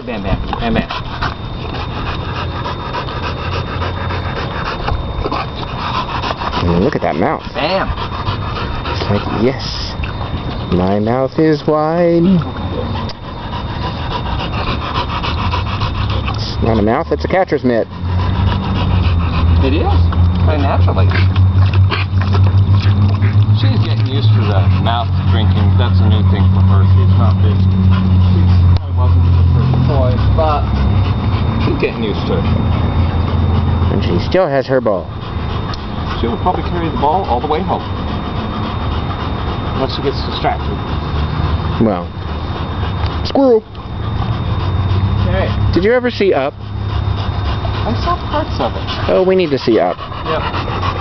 Hey, Bam Bam. Bam Bam. And look at that mouth. Bam. It's like, yes, my mouth is wide. It's not a mouth, it's a catcher's mitt. It is. Quite naturally. Getting used to it. And she still has her ball. She will probably carry the ball all the way home. Unless she gets distracted. Well, squirrel. Okay. Did you ever see Up? I saw parts of it. Oh, we need to see Up. Yep.